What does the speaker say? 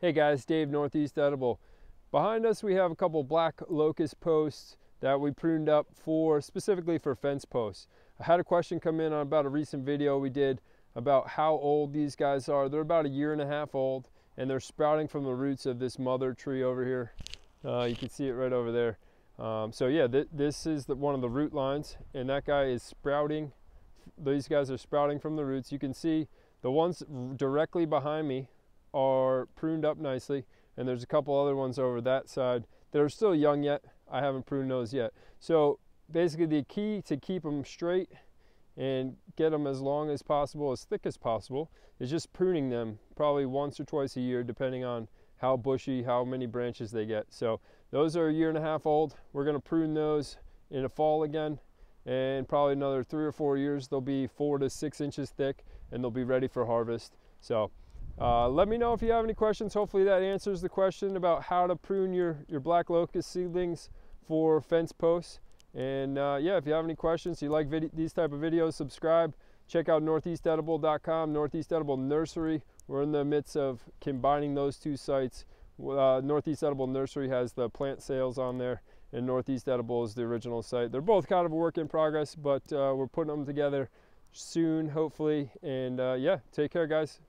Hey guys, Dave Northeast Edible. Behind us we have a couple black locust posts that we pruned up for specifically for fence posts. I had a question come in on about a recent video we did about how old these guys are. They're about a year and a half old and they're sprouting from the roots of this mother tree over here. Uh, you can see it right over there. Um, so yeah, th this is the, one of the root lines and that guy is sprouting. These guys are sprouting from the roots. You can see the ones directly behind me are pruned up nicely and there's a couple other ones over that side that are still young yet. I haven't pruned those yet. So basically the key to keep them straight and get them as long as possible, as thick as possible, is just pruning them probably once or twice a year depending on how bushy, how many branches they get. So those are a year and a half old. We're gonna prune those in the fall again and probably another three or four years they'll be four to six inches thick and they'll be ready for harvest. So uh, let me know if you have any questions. Hopefully that answers the question about how to prune your, your black locust seedlings for fence posts. And uh, yeah, if you have any questions, you like these type of videos, subscribe. Check out northeastedible.com, Northeast Edible Nursery. We're in the midst of combining those two sites. Uh, Northeast Edible Nursery has the plant sales on there, and Northeast Edible is the original site. They're both kind of a work in progress, but uh, we're putting them together soon, hopefully. And uh, yeah, take care, guys.